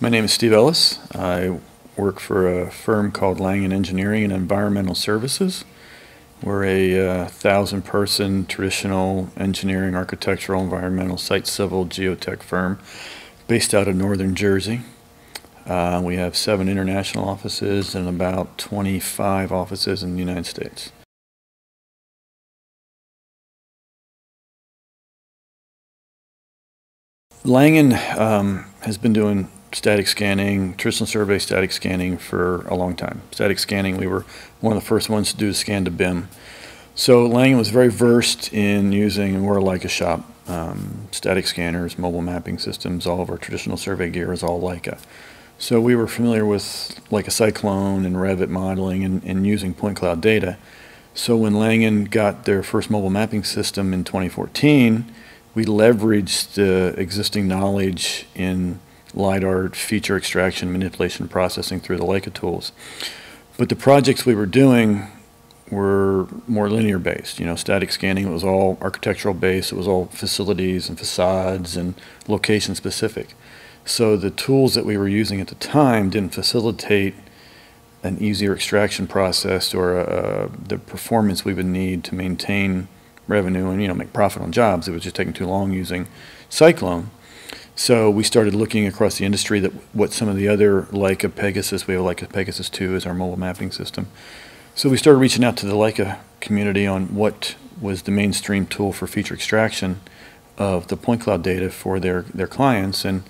My name is Steve Ellis. I work for a firm called Langan Engineering and Environmental Services. We're a uh, thousand person traditional engineering, architectural, environmental, site civil geotech firm based out of northern Jersey. Uh, we have seven international offices and about 25 offices in the United States. Langan um, has been doing static scanning, traditional survey static scanning for a long time. Static scanning, we were one of the first ones to do scan to BIM. So Langan was very versed in using, we're like a shop, um, static scanners, mobile mapping systems, all of our traditional survey gear is all Leica. So we were familiar with Leica Cyclone and Revit modeling and, and using point cloud data. So when Langan got their first mobile mapping system in 2014, we leveraged the existing knowledge in LiDAR feature extraction, manipulation, processing through the Leica tools. But the projects we were doing were more linear based. You know, static scanning it was all architectural based. It was all facilities and facades and location specific. So the tools that we were using at the time didn't facilitate an easier extraction process or uh, the performance we would need to maintain revenue and you know make profit on jobs. It was just taking too long using Cyclone. So we started looking across the industry that what some of the other Leica Pegasus, we have Leica Pegasus 2 as our mobile mapping system. So we started reaching out to the Leica community on what was the mainstream tool for feature extraction of the point cloud data for their, their clients and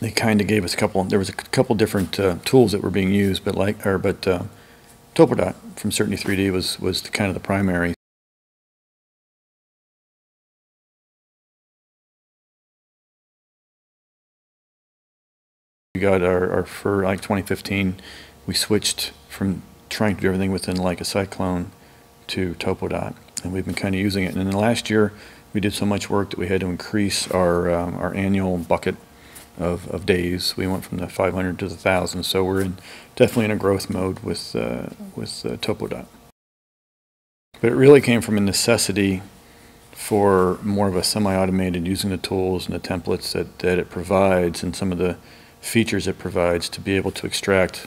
they kind of gave us a couple there was a couple different uh, tools that were being used but like or but uh, Topodot from Certainty 3D was was the, kind of the primary got our, our for like 2015, we switched from trying to do everything within Leica Cyclone to Topodot, and we've been kind of using it. And then last year, we did so much work that we had to increase our um, our annual bucket of, of days. We went from the 500 to the 1,000, so we're in, definitely in a growth mode with uh, with uh, Topodot. But it really came from a necessity for more of a semi-automated using the tools and the templates that, that it provides and some of the features it provides to be able to extract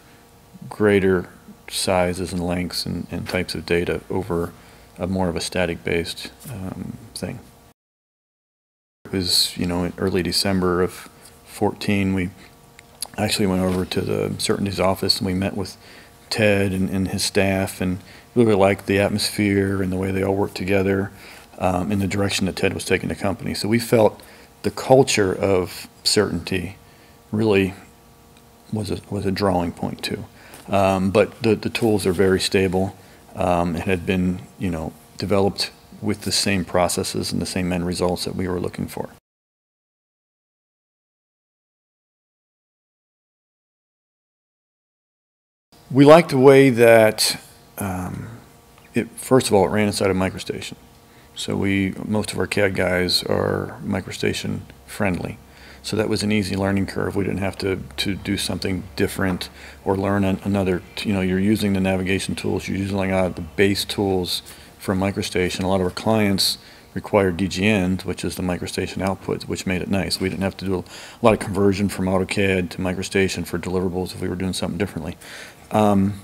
greater sizes and lengths and, and types of data over a more of a static based um, thing. It was, you know, in early December of 14, we actually went over to the Certainty's office and we met with Ted and, and his staff and really liked the atmosphere and the way they all worked together um, in the direction that Ted was taking the company. So we felt the culture of certainty really was a, was a drawing point too. Um, but the, the tools are very stable um, and had been, you know, developed with the same processes and the same end results that we were looking for. We liked the way that, um, it, first of all, it ran inside of MicroStation. So we, most of our CAD guys are MicroStation friendly. So that was an easy learning curve. We didn't have to, to do something different or learn an, another, you know, you're using the navigation tools, you're using uh, the base tools from MicroStation. A lot of our clients required DGN, which is the MicroStation output, which made it nice. We didn't have to do a lot of conversion from AutoCAD to MicroStation for deliverables if we were doing something differently. Um,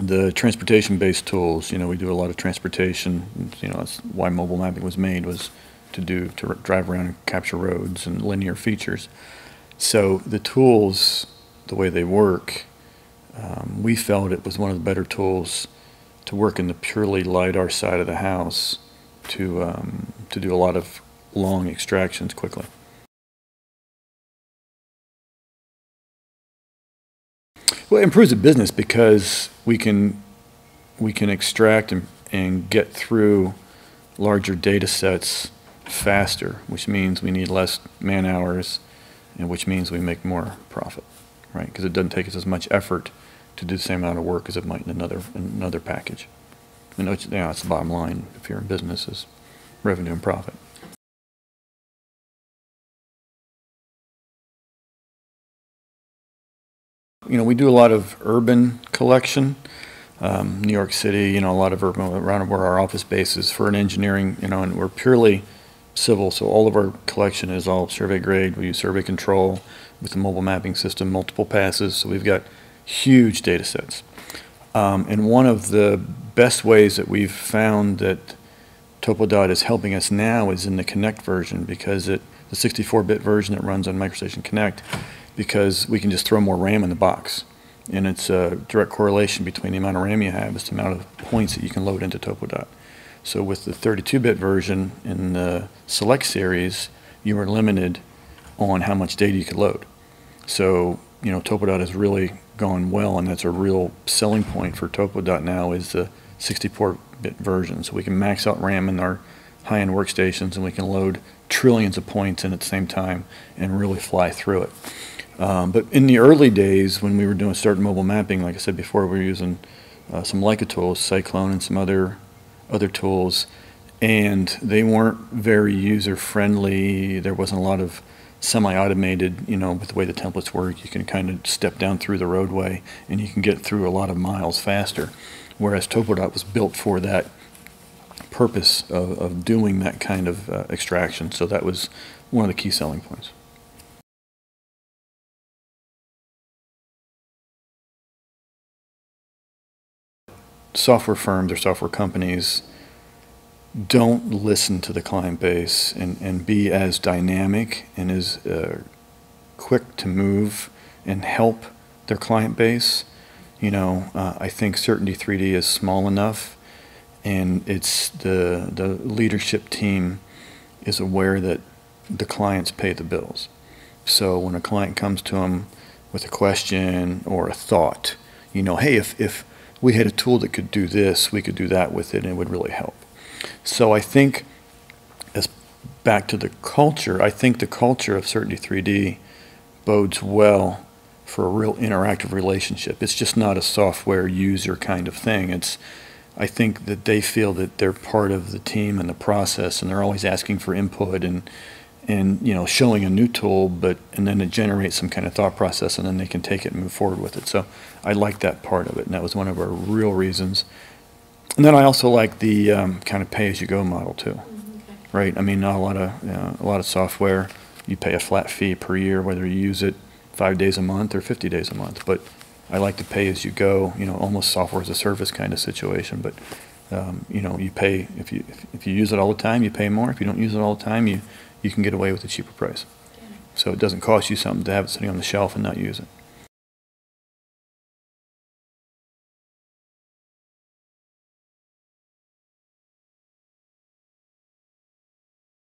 the transportation-based tools, you know, we do a lot of transportation. You know, that's why mobile mapping was made was to do to drive around and capture roads and linear features. So the tools, the way they work, um, we felt it was one of the better tools to work in the purely lidar side of the house to um, to do a lot of long extractions quickly. Well, it improves the business because we can we can extract and, and get through larger data sets faster, which means we need less man hours, and which means we make more profit, right? Because it doesn't take us as much effort to do the same amount of work as it might in another in another package. Know, it's, you know, it's the bottom line if you're in business is revenue and profit. You know, we do a lot of urban collection. Um, New York City, you know, a lot of urban around where our office base is for an engineering, you know, and we're purely civil, so all of our collection is all survey grade. We use survey control with the mobile mapping system, multiple passes, so we've got huge data sets. Um, and one of the best ways that we've found that TopoDot is helping us now is in the Connect version because it, the 64-bit version that runs on MicroStation Connect, because we can just throw more RAM in the box. And it's a direct correlation between the amount of RAM you have is the amount of points that you can load into TopoDot. So with the 32-bit version in the Select series, you were limited on how much data you could load. So, you know, TopoDot has really gone well, and that's a real selling point for TopoDot now is the 64-bit version. So we can max out RAM in our high-end workstations, and we can load trillions of points in at the same time and really fly through it. Um, but in the early days, when we were doing certain mobile mapping, like I said before, we were using uh, some Leica tools, Cyclone and some other other tools, and they weren't very user friendly. There wasn't a lot of semi-automated, you know, with the way the templates work, you can kind of step down through the roadway and you can get through a lot of miles faster. Whereas TopoDot was built for that purpose of, of doing that kind of uh, extraction. So that was one of the key selling points. Software firms or software companies don't listen to the client base and, and be as dynamic and as uh, quick to move and help their client base. You know, uh, I think Certainty 3D is small enough and it's the, the leadership team is aware that the clients pay the bills. So when a client comes to them with a question or a thought, you know, hey, if, if we had a tool that could do this, we could do that with it, and it would really help. So I think, as back to the culture, I think the culture of Certainty 3D bodes well for a real interactive relationship. It's just not a software user kind of thing. It's I think that they feel that they're part of the team and the process, and they're always asking for input and and you know showing a new tool but and then it generates some kind of thought process and then they can take it and move forward with it. So i like that part of it and that was one of our real reasons. And then i also like the um, kind of pay as you go model too. Mm-hmm, Okay. right? I mean not a lot of you know, a lot of software. You pay a flat fee per year whether you use it five days a month or 50 days a month. But i like to pay as you go you know almost software as a service kind of situation. But um, you know you pay if you if, if you use it all the time you pay more. If you don't use it all the time you you can get away with a cheaper price. So it doesn't cost you something to have it sitting on the shelf and not use it.